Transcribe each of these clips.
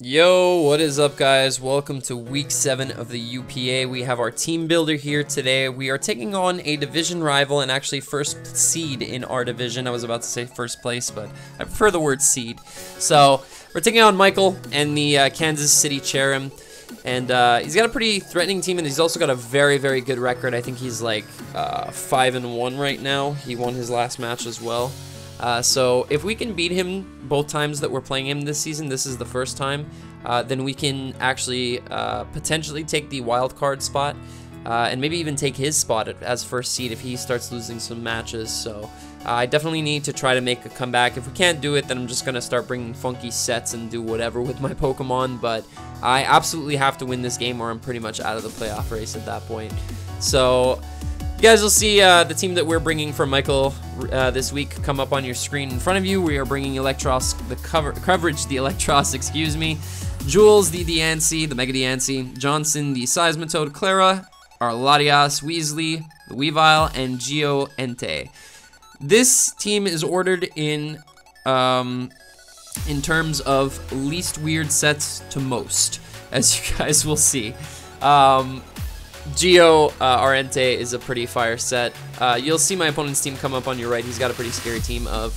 Yo, what is up guys? Welcome to week 7 of the UPA. We have our team builder here today. We are taking on a division rival and actually first seed in our division. I was about to say first place, but I prefer the word seed. So, we're taking on Michael and the uh, Kansas City Cherrim. And uh, he's got a pretty threatening team, and he's also got a very, very good record. I think he's like uh, 5 and 1 right now. He won his last match as well. Uh, so if we can beat him both times that we're playing him this season, this is the first time, uh, then we can actually uh, potentially take the wild card spot uh, and maybe even take his spot as first seed if he starts losing some matches. So uh, I definitely need to try to make a comeback. If we can't do it, then I'm just going to start bringing funky sets and do whatever with my Pokemon. But I absolutely have to win this game or I'm pretty much out of the playoff race at that point. So you guys will see uh, the team that we're bringing from Michael uh, this week come up on your screen in front of you. We are bringing Eelektross, the cover coverage, the Eelektross, excuse me. Jules, the Diancie, the Mega Diancie. Johnson, the Seismitoad. Clara, our Latias, Weasley, the Weavile, and Geo Entei. This team is ordered in um, in terms of least weird sets to most, as you guys will see. Um, Geo uh, Arente is a pretty fire set. Uh, you'll see my opponent's team come up on your right. He's got a pretty scary team of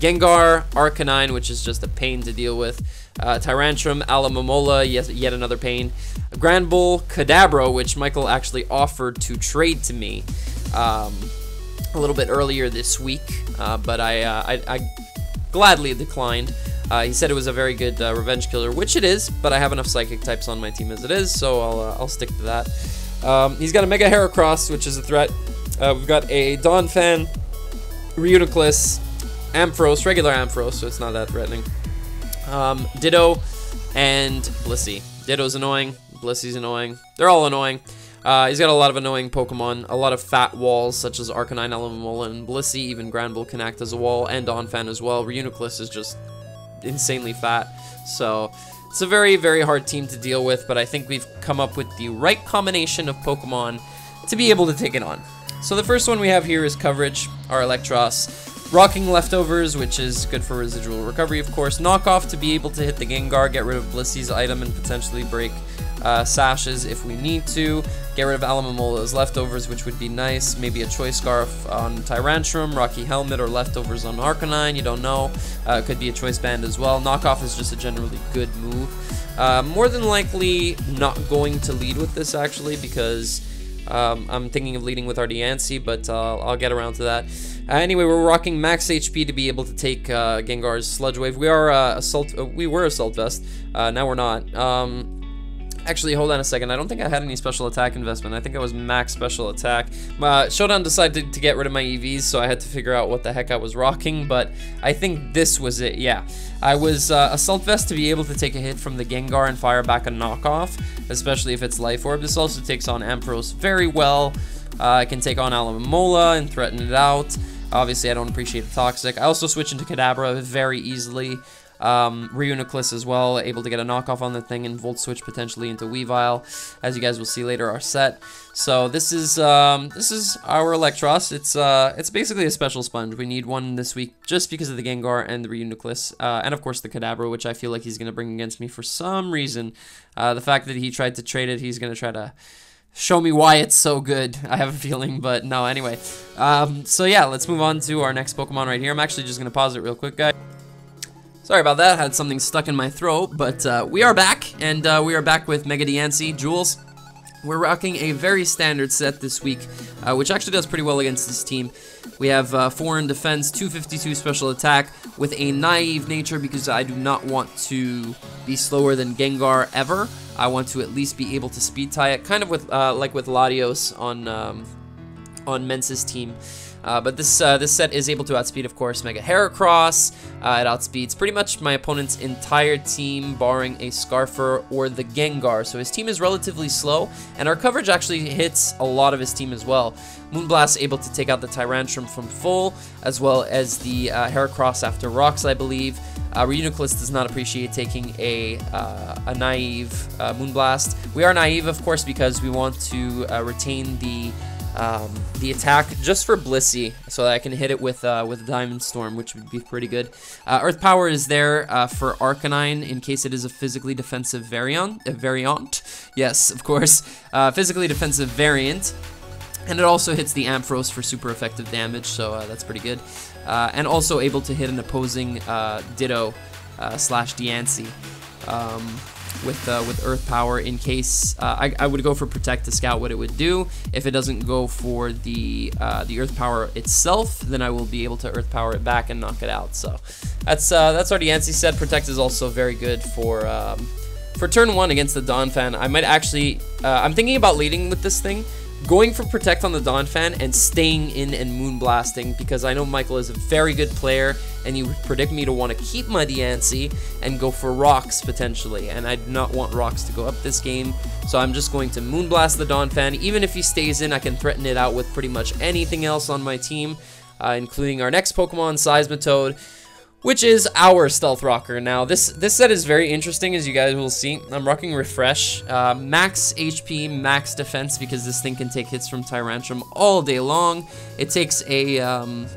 Gengar, Arcanine, which is just a pain to deal with, uh, Tyrantrum, Alomomola, yet, yet another pain, Granbull, Kadabra, which Michael actually offered to trade to me um, a little bit earlier this week, uh, but I, uh, I, I, gladly declined. Uh, he said it was a very good uh, revenge killer, which it is, but I have enough psychic types on my team as it is, so I'll, I'll stick to that. Um, he's got a Mega Heracross, which is a threat. Uh, we've got a Donphan, Reuniclus, Ampharos, regular Ampharos, so it's not that threatening. Um, Ditto and Blissey. Ditto's annoying, Blissey's annoying. They're all annoying. Uh, he's got a lot of annoying Pokemon, a lot of fat walls, such as Arcanine, Alomomola, and Blissey. Even Granbull can act as a wall, and Donphan as well. Reuniclus is just insanely fat, so it's a very, very hard team to deal with, but I think we've come up with the right combination of Pokemon to be able to take it on. So the first one we have here is Coverage, our Eelektross. Rocking Leftovers, which is good for residual recovery, of course. Knockoff to be able to hit the Gengar, get rid of Blissey's item, and potentially break uh, Sashes if we need to. Get rid of Alomomola's leftovers, which would be nice. Maybe a Choice Scarf on Tyrantrum, Rocky Helmet, or leftovers on Arcanine. You don't know. Uh, could be a Choice Band as well. Knockoff is just a generally good move. Uh, more than likely not going to lead with this, actually, because um, I'm thinking of leading with Ardiancy, but uh, I'll get around to that. Uh, anyway, we're rocking max HP to be able to take uh, Gengar's Sludge Wave. We are uh, Assault. Uh, we were Assault Vest. Uh, now we're not. Um, Actually, hold on a second. I don't think I had any special attack investment. I think I was max special attack. Uh, Showdown decided to get rid of my EVs, so I had to figure out what the heck I was rocking, but I think this was it, yeah. I was uh, Assault Vest to be able to take a hit from the Gengar and fire back a knockoff, especially if it's Life Orb. This also takes on Ampharos very well. Uh, I can take on Alomomola and threaten it out. Obviously, I don't appreciate the Toxic. I also switch into Kadabra very easily. Um, Reuniclus as well, able to get a knockoff on the thing and Volt Switch potentially into Weavile, as you guys will see later our set. So this is um, this is our Eelektross. It's uh, it's basically a special sponge. We need one this week just because of the Gengar and the Reuniclus, uh, and of course the Kadabra, which I feel like he's gonna bring against me for some reason. Uh, the fact that he tried to trade it, he's gonna try to show me why it's so good. I have a feeling, but no, anyway. Um, so yeah, let's move on to our next Pokemon right here. I'm actually just going to pause it real quick, guys. Sorry about that, I had something stuck in my throat, but uh, we are back, and uh, we are back with Mega Diancie, Jules. We're rocking a very standard set this week, uh, which actually does pretty well against this team. We have uh, foreign defense, 252 special attack, with a naive nature because I do not want to be slower than Gengar ever. I want to at least be able to speed tie it, kind of with uh, like with Latios on um, on Mensa's team. Uh, but this uh, this set is able to outspeed, of course, Mega Heracross. Uh, it outspeeds pretty much my opponent's entire team, barring a Scarfer or the Gengar. So his team is relatively slow, and our coverage actually hits a lot of his team as well. Moonblast able to take out the Tyrantrum from full, as well as the uh, Heracross after rocks, I believe. Uh, Reuniclus does not appreciate taking a, uh, a naive uh, Moonblast. We are naive, of course, because we want to uh, retain the um, the attack just for Blissey, so that I can hit it with uh, with Diamond Storm, which would be pretty good. Uh, Earth Power is there uh, for Arcanine in case it is a physically defensive variant. variant, yes, of course, uh, physically defensive variant. And it also hits the Ampharos for super effective damage, so uh, that's pretty good. Uh, and also able to hit an opposing Ditto slash Diancie. Um, with uh, with Earth Power in case uh, I, I would go for Protect to scout what it would do. If it doesn't go for the uh, the Earth Power itself, then I will be able to Earth Power it back and knock it out. So that's uh, that's already Yancy said. Protect is also very good for um, for turn one against the Donphan. I might actually uh, I'm thinking about leading with this thing going for Protect on the Donphan and staying in and Moonblasting because I know Michael is a very good player and you predict me to want to keep my Diancie and go for Rocks potentially. And I do not want Rocks to go up this game, so I'm just going to Moonblast the Donphan. Even if he stays in, I can threaten it out with pretty much anything else on my team, uh, including our next Pokemon, Seismitoad which is our Stealth Rocker. Now, this, this set is very interesting, as you guys will see. I'm rocking Refresh, uh, max HP, max defense, because this thing can take hits from Tyrantrum all day long. It takes a, um,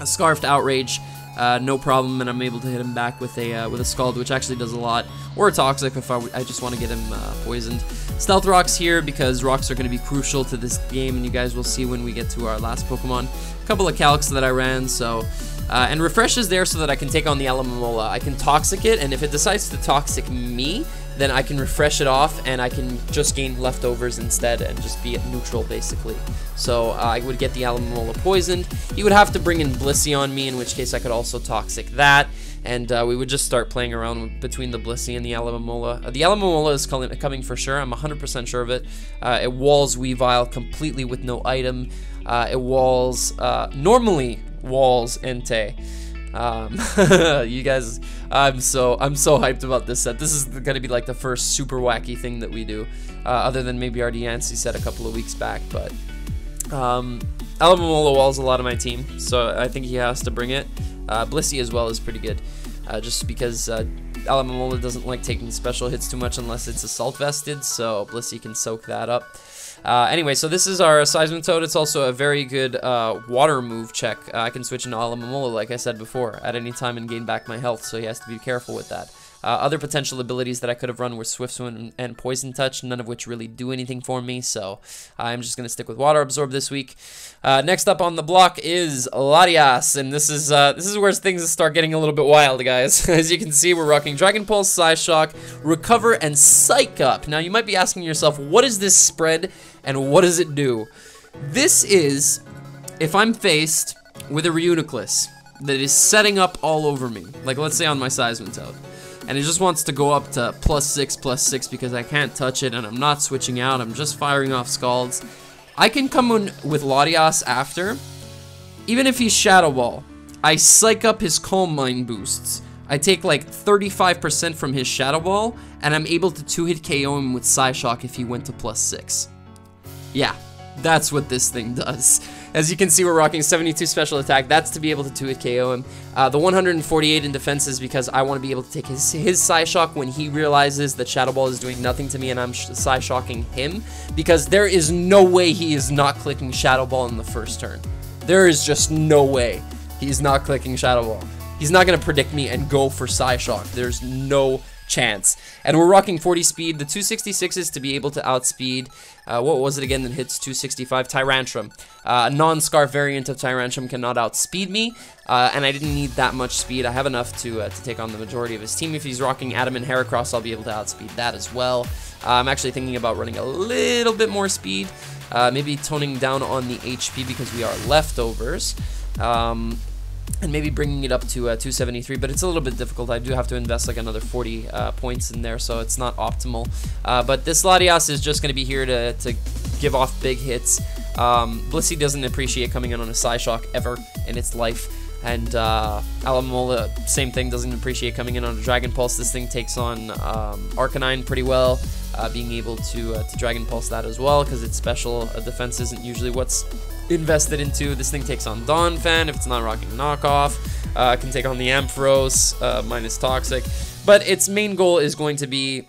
a Scarfed Outrage, uh, no problem, and I'm able to hit him back with a uh, with a Scald, which actually does a lot, or a Toxic if I, I just want to get him uh, poisoned. Stealth Rocks here because rocks are going to be crucial to this game, and you guys will see when we get to our last Pokemon. A couple of Calcs that I ran, so uh, and refresh is there so that I can take on the Alomomola. I can Toxic it, and if it decides to Toxic me, then I can refresh it off and I can just gain leftovers instead and just be at neutral basically. So uh, I would get the Alomomola poisoned. He would have to bring in Blissey on me, in which case I could also Toxic that. And uh, we would just start playing around between the Blissey and the Alomomola. Uh, the Alomomola is coming for sure, I'm 100% sure of it. Uh, it walls Weavile completely with no item. Uh, it walls, uh, normally walls Entei. Um, you guys, I'm so I'm so hyped about this set. This is gonna be like the first super wacky thing that we do, uh, other than maybe our Diancie set a couple of weeks back. But um, walls a lot of my team, so I think he has to bring it. Uh, Blissey as well is pretty good, uh, just because uh, doesn't like taking special hits too much unless it's assault vested, so Blissey can soak that up. Uh, anyway, so this is our Seismitoad. It's also a very good uh, water move check. Uh, I can switch into Alomomola, like I said before, at any time and gain back my health, so he has to be careful with that. Uh, other potential abilities that I could have run were Swift Swim and Poison Touch, none of which really do anything for me, so I'm just going to stick with Water Absorb this week. Uh, next up on the block is Latias, and this is uh, this is where things start getting a little bit wild, guys. As you can see, we're rocking Dragon Pulse, Psyshock, Recover, and Psych Up. Now, you might be asking yourself, what is this spread, and what does it do? This is, if I'm faced with a Reuniclus that is setting up all over me, like let's say on my Seismitoad, and it just wants to go up to plus 6, plus 6 because I can't touch it and I'm not switching out, I'm just firing off Scalds. I can come in with Latias after, even if he's Shadow Ball. I psych up his Calm Mind boosts. I take like 35% from his Shadow Ball, and I'm able to 2-hit KO him with Psyshock if he went to plus 6. Yeah, that's what this thing does. As you can see, we're rocking 72 special attack. That's to be able to 2-hit KO him. Uh, the 148 in defense is because I want to be able to take his, his Psyshock when he realizes that Shadow Ball is doing nothing to me and I'm Psyshocking him. Because there is no way he is not clicking Shadow Ball in the first turn. There is just no way he's not clicking Shadow Ball. He's not going to predict me and go for Psyshock. There's no chance. And we're rocking 40 speed. The 266 is to be able to outspeed, uh, what was it again that hits 265? Tyrantrum. Uh, a non-scarf variant of Tyrantrum cannot outspeed me, uh, and I didn't need that much speed. I have enough to, uh, to take on the majority of his team. If he's rocking Adamant Heracross, I'll be able to outspeed that as well. Uh, I'm actually thinking about running a little bit more speed, uh, maybe toning down on the HP because we are leftovers. Um, and maybe bringing it up to uh, 273, but it's a little bit difficult. I do have to invest like another 40 uh, points in there, so it's not optimal. Uh, but this Latias is just going to be here to, to give off big hits. Um, Blissey doesn't appreciate coming in on a Psyshock ever in its life. And uh, Alomomola, same thing, doesn't appreciate coming in on a Dragon Pulse. This thing takes on um, Arcanine pretty well, uh, being able to, uh, to Dragon Pulse that as well, because its special uh, defense isn't usually what's invested into. This thing takes on Donphan if it's not rocking knockoff. Uh, can take on the Ampharos uh, minus Toxic. But its main goal is going to be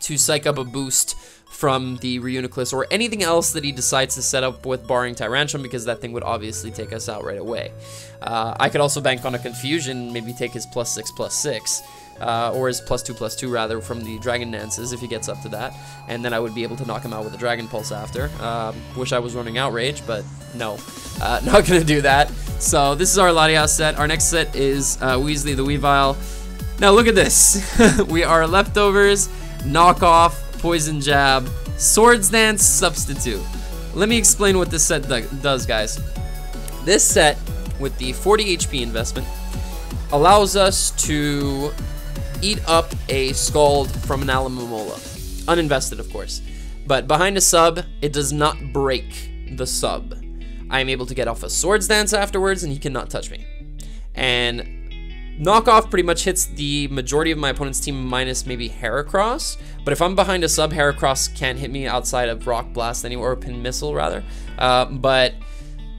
to psych up a boost from the Reuniclus or anything else that he decides to set up with barring Tyrantrum because that thing would obviously take us out right away. Uh, I could also bank on a Confusion, maybe take his plus 6 plus 6. Uh, or his plus 2 plus 2 rather from the Dragon Dances if he gets up to that. And then I would be able to knock him out with a Dragon Pulse after. Um, wish I was running Outrage, but no. Uh, not to do that. So this is our Latias set. Our next set is uh, Weasley the Weavile. Now look at this. we are Leftovers, Knockoff, Poison Jab, Swords Dance, Substitute. Let me explain what this set do does, guys. This set, with the 40 HP investment, allows us to eat up a Scald from an Alomomola. Uninvested, of course. But behind a sub, it does not break the sub. I am able to get off a Swords Dance afterwards, and he cannot touch me. And Knockoff pretty much hits the majority of my opponent's team minus maybe Heracross. But if I'm behind a sub, Heracross can't hit me outside of Rock Blast anywhere, or Pin Missile rather. Uh, but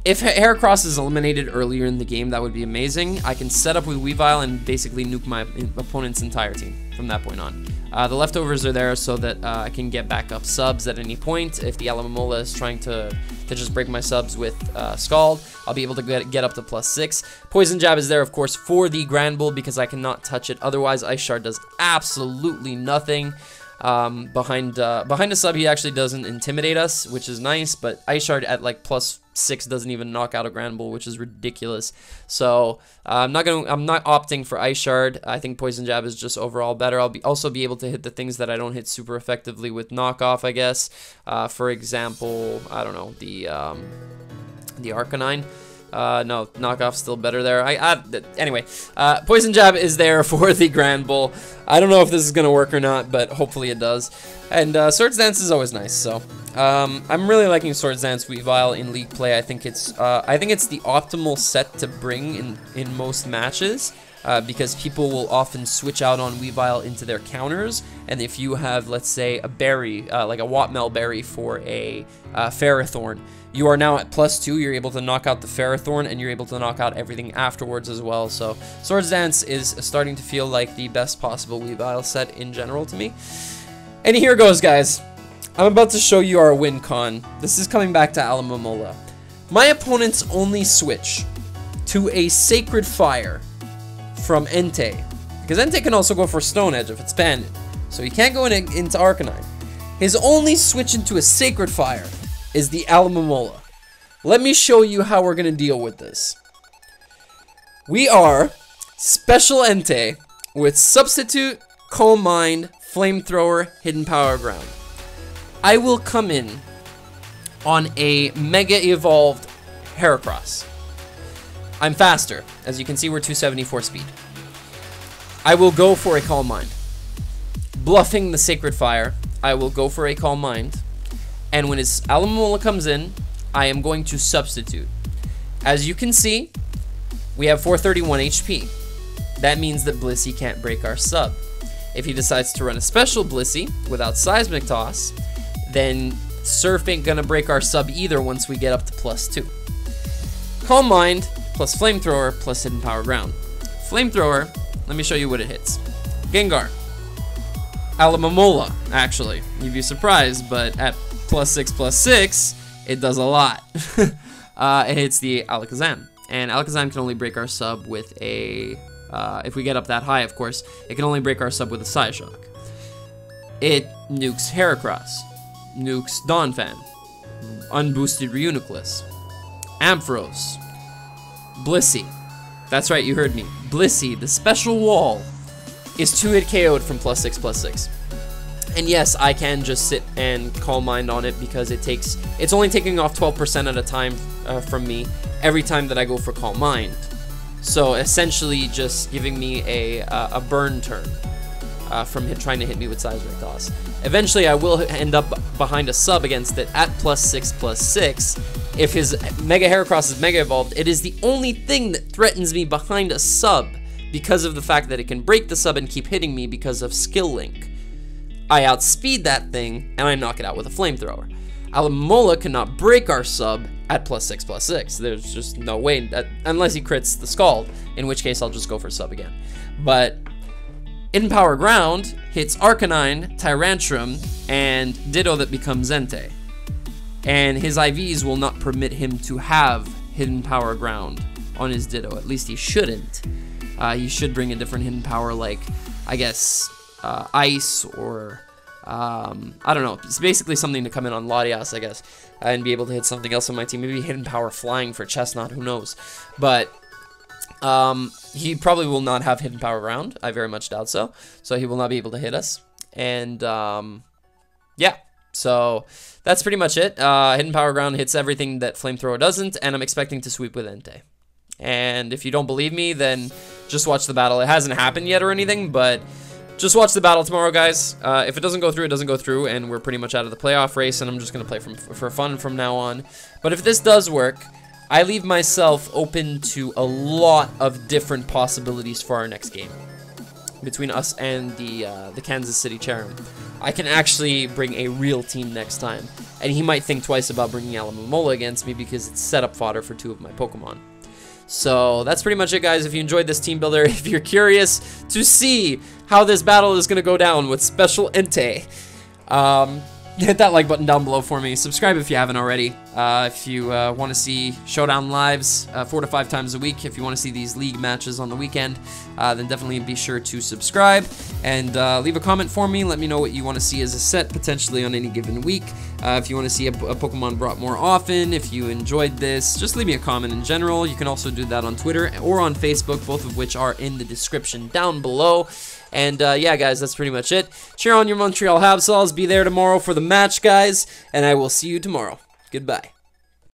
if Heracross is eliminated earlier in the game, that would be amazing. I can set up with Weavile and basically nuke my opponent's entire team from that point on. Uh, the leftovers are there so that uh, I can get back up subs at any point. If the Alomomola is trying to, to just break my subs with uh, Scald, I'll be able to get, get up to plus 6. Poison Jab is there, of course, for the Granbull because I cannot touch it. Otherwise, Ice Shard does absolutely nothing. Um, behind uh, behind a sub, he actually doesn't intimidate us, which is nice, but Ice Shard at like plus six doesn't even knock out a Granbull, which is ridiculous. So uh, I'm not gonna I'm not opting for Ice Shard. I think Poison Jab is just overall better. I'll be also be able to hit the things that I don't hit super effectively with knockoff, I guess. Uh, for example, I don't know the um, the Arcanine. Uh, no, knockoff's still better there. I, I anyway, uh, poison jab is there for the Granbull. I don't know if this is gonna work or not, but hopefully it does. And uh, Swords Dance is always nice. So um, I'm really liking Swords Dance Weavile in league play. I think it's uh, I think it's the optimal set to bring in in most matches. Uh, because people will often switch out on Weavile into their counters, and if you have, let's say, a berry, uh, like a Wotmel berry for a uh, Ferrothorn, you are now at plus two. You're able to knock out the Ferrothorn, and you're able to knock out everything afterwards as well. So Swords Dance is starting to feel like the best possible Weavile set in general to me. And here goes, guys. I'm about to show you our win con. This is coming back to Alomomola. My opponent's only switch to a Sacred Fire from Entei. Because Entei can also go for Stone Edge if it's banned. So he can't go in, into Arcanine. His only switch into a Sacred Fire is the Alomomola. Let me show you how we're going to deal with this. We are Special Entei with Substitute, Calm Mind, Flamethrower, Hidden Power Ground. I will come in on a Mega Evolved Heracross. I'm faster. As you can see, we're 274 speed. I will go for a Calm Mind. Bluffing the Sacred Fire, I will go for a Calm Mind. And when his Alomomola comes in, I am going to substitute. As you can see, we have 431 HP. That means that Blissey can't break our sub. If he decides to run a special Blissey without Seismic Toss, then Surf ain't gonna break our sub either once we get up to plus 2. Calm Mind plus Flamethrower plus Hidden Power Ground. Flamethrower, let me show you what it hits. Gengar. Alomomola, actually. You'd be surprised, but at plus 6 plus 6, it does a lot. uh, it hits the Alakazam. And Alakazam can only break our sub with a... Uh, if we get up that high, of course, it can only break our sub with a Psyshock. It nukes Heracross. Nukes Donphan. Unboosted Reuniclus. Ampharos. Blissey. That's right, you heard me. Blissey, the special wall, is 2 hit KO'd from plus 6 plus 6. And yes, I can just sit and Calm Mind on it because it takes, it's only taking off 12% at a time uh, from me every time that I go for Calm Mind. So essentially just giving me a, uh, a burn turn uh, from hit, trying to hit me with Seismic Toss. Eventually I will end up behind a sub against it at plus 6 plus 6. If his Mega Heracross is Mega Evolved, it is the only thing that threatens me behind a sub because of the fact that it can break the sub and keep hitting me because of Skill Link. I outspeed that thing, and I knock it out with a flamethrower. Alomomola cannot break our sub at plus 6 plus 6. There's just no way, that, unless he crits the Scald, in which case I'll just go for sub again. But Hidden Power Ground hits Arcanine, Tyrantrum, and Ditto that becomes Entei. And his IVs will not permit him to have Hidden Power Ground on his Ditto. At least he shouldn't. Uh, he should bring a different Hidden Power like, I guess, uh, Ice or... Um, I don't know. It's basically something to come in on Latias, I guess, and be able to hit something else on my team. Maybe Hidden Power Flying for Chesnaught, who knows. But um, he probably will not have hidden power round. I very much doubt so. So he will not be able to hit us. And um, yeah, so that's pretty much it. Uh, hidden power ground hits everything that flamethrower doesn't, and I'm expecting to sweep with Entei. And if you don't believe me, then just watch the battle. It hasn't happened yet or anything, but just watch the battle tomorrow, guys. Uh, if it doesn't go through, it doesn't go through, and we're pretty much out of the playoff race, and I'm just going to play from, for fun from now on. But if this does work, I leave myself open to a lot of different possibilities for our next game between us and the uh, the Kansas City Cherrim. I can actually bring a real team next time, and he might think twice about bringing Alomomola against me because it's setup fodder for two of my Pokemon. So that's pretty much it, guys. If you enjoyed this team builder, if you're curious to see how this battle is going to go down with Special Entei, um, hit that like button down below for me. Subscribe if you haven't already. Uh, if you uh, want to see Showdown lives uh, four to five times a week, if you want to see these league matches on the weekend, uh, then definitely be sure to subscribe and uh, leave a comment for me. Let me know what you want to see as a set potentially on any given week. Uh, if you want to see a, a, Pokemon brought more often, if you enjoyed this, just leave me a comment in general. You can also do that on Twitter or on Facebook, both of which are in the description down below. And uh, yeah, guys, that's pretty much it. Cheer on your Montreal Habsols. Be there tomorrow for the match, guys. And I will see you tomorrow. Goodbye.